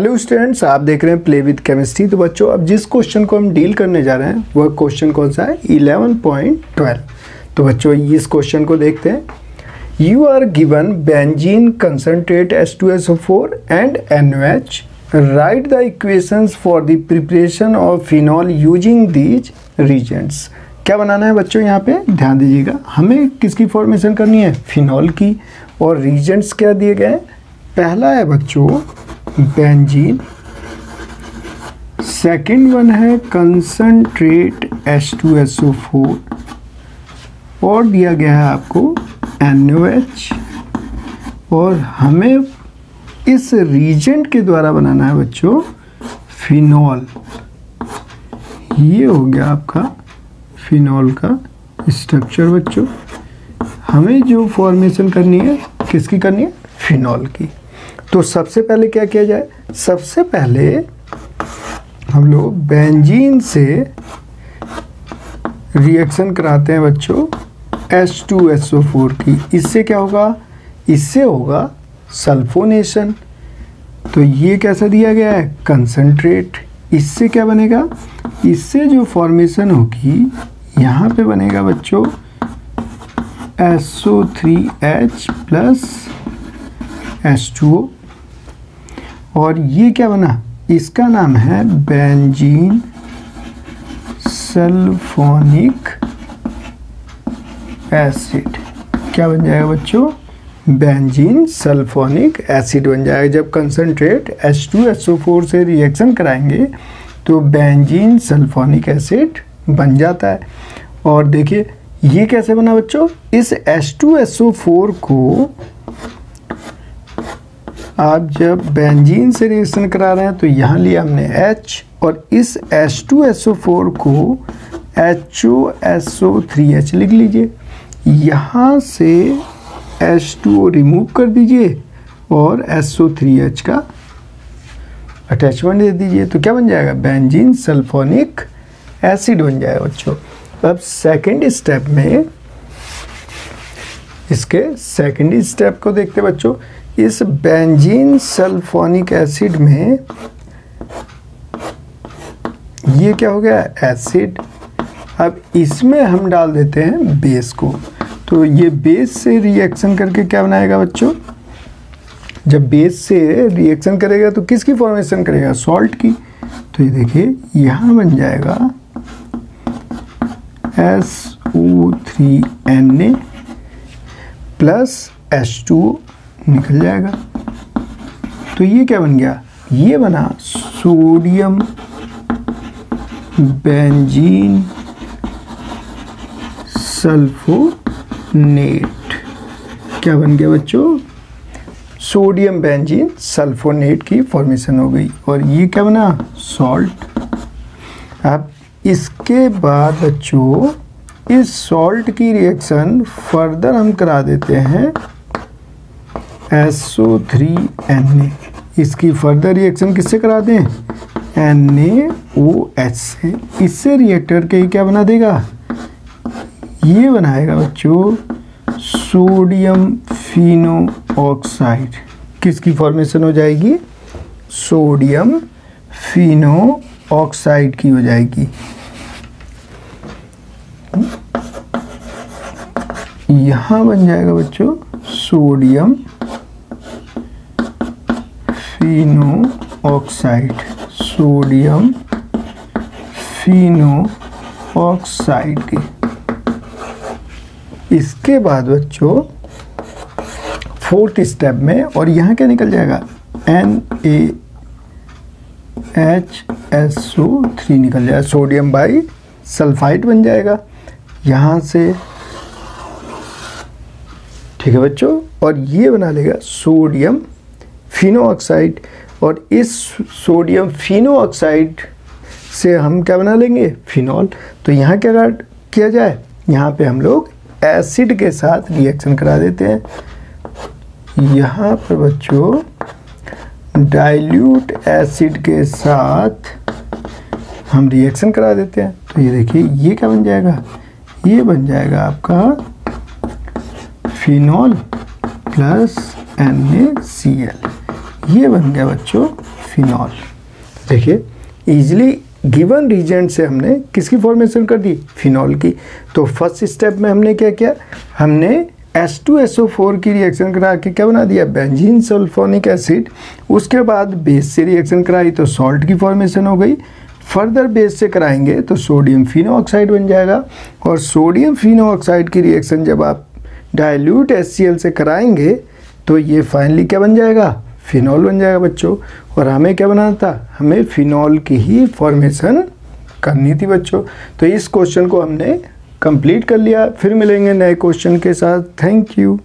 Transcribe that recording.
Hello students आप देख रहे हैं प्ले विद केमिस्ट्री तो बच्चों, अब जिस क्वेश्चन को हम डील करने जा रहे हैं, वह क्वेश्चन कौन सा है? 11.12 तो बच्चों, इस क्वेश्चन को देखते हैं। You are given benzene concentrate S two S O four and N H write the equations for the preparation of phenol using these reagents क्या बनाना है बच्चों यहाँ पे? ध्यान दीजिएगा। हमें किसकी फॉर्मेशन करनी है? फिनॉल की। और रीजेंट्स क्या दिए गए पहला है बच्चों बेंजीन सेकेंड वन है concentrate S two S O four और दिया गया है आपको एन और हमें इस रीजेंट के द्वारा बनाना है बच्चों फिनॉल ये हो गया आपका फिनॉल का स्ट्रक्चर बच्चों। हमें जो फॉर्मेशन करनी है, किसकी करनी है? फिनॉल की। तो सबसे पहले क्या किया जाए? सबसे पहले हम लोग बेंजीन से रिएक्शन कराते हैं बच्चों H2SO4 की। इससे क्या होगा? इससे होगा सल्फोनेशन तो ये कैसा दिया गया है? कंसनट्रेट इससे क्या बनेगा? इससे जो फॉर्मेशन होगी, यहाँ पे बनेगा बच्चों SO3H प्लस H2O और ये क्या बना? इसका नाम है बेंजीन सल्फोनिक एसिड। क्या बन जाएगा बच्चों? बेंजीन सल्फोनिक एसिड बन जाएगा। जब कंसनट्रेट H2SO4 से रिएक्शन कराएँगे तो बेंजीन सल्फोनिक एसिड बन जाता है। और देखिए, ये कैसे बना बच्चों? इस H2SO4 को आप जब बेंजीन से रिएक्शन करा रहे हैं तो यहाँ लिया हमने H और इस H2SO4 को HOSO3H लिख लीजिए। यहाँ से H2O रिमूव कर दीजिए और SO3H का अटैचमेंट दे दीजिए। तो क्या बन जाएगा? बेंजीन सल्फोनिक एसिड बन जाएगा बच्चों। अब सेकंड स्टेप में इसके सेकंड स्टेप को देखते बच्चों। इस बेंजीन सल्फोनिक एसिड में ये क्या हो गया? एसिड अब इसमें हम डाल देते हैं बेस को। तो ये बेस से रिएक्शन करके क्या बनाएगा बच्चों? जब बेस से रिएक्शन करेगा तो किसकी फॉर्मेशन करेगा? सॉल्ट की। तो ये देखिए, यहाँ बन जाएगा S O three N A plus H two निकल जाएगा। तो ये क्या बन गया? ये बना सोडियम बेंजीन सल्फोनेट। क्या बन गया बच्चों? सोडियम बेंजीन सल्फोनेट की फॉर्मेशन हो गई। और ये क्या बना? सॉल्ट अब इसके बाद बच्चों, इस सॉल्ट की रिएक्शन फर्दर हम करा देते हैं। SO3Na इसकी फर्दर रिएक्शन किससे करा दें NaOH से। इससे रिएक्टर के क्या बना देगा? ये बनाएगा बच्चों सोडियम फिनो ऑक्साइड किसकी फॉर्मेशन हो जाएगी? सोडियम फिनो ऑक्साइड की हो जाएगी। यहाँ बन जाएगा बच्चों sodium Fino oxide sodium Fino oxide की इसके बाद बच्चों फोर्थ स्टेप में, और यहाँ क्या निकल जाएगा? N A H S O three निकल जाएगा। सोडियम बाई सल्फाइड बन जाएगा। यहाँ से, ठीक है बच्चों? और ये बना लेगा सोडियम फिनो ऑक्साइड और इस सोडियम फिनो ऑक्साइड से हम क्या बना लेंगे? फिनॉल। तो यहाँ क्या किया जाए? यहाँ पे हम लोग एसिड के साथ रिएक्शन करा देते हैं। यहाँ पर बच्चों डाइल्यूट एसिड के साथ हम रिएक्शन करा देते हैं। तो ये देखिए, ये क्या बन जाएगा? ये बन जाएगा आपका phenol plus N A C L. ये बन गया बच्चों फिनॉल देखिए इजीली गिवन रीजेंट से हमने किसकी फॉर्मेशन कर दी? फिनॉल की. तो फ़र्स्ट स्टेप में हमने क्या किया? हमने H2SO4 की रिएक्शन करा के क्या बना दिया? बेंजीन सल्फोनिक एसिड उसके बाद बेस से रिएक्शन कराई तो सॉल्ट की फॉर्मेशन हो गई. फर्दर बेस से कराएँगे तो सोडियम फिनो ऑक्साइड बन जाएगा. और सोडियम फिनो ऑक्साइड की रिएक्शन जब आप डाइल्यूट एस से कराएँगे तो ये फाइनली क्या बन जाएगा? फिनॉल बन जाएगा बच्चों। और हमें क्या बनाना था? हमें फिनॉल की ही फॉर्मेशन करनी थी बच्चों। तो इस क्वेश्चन को हमने कंप्लीट कर लिया। फिर मिलेंगे नए क्वेश्चन के साथ। Thank you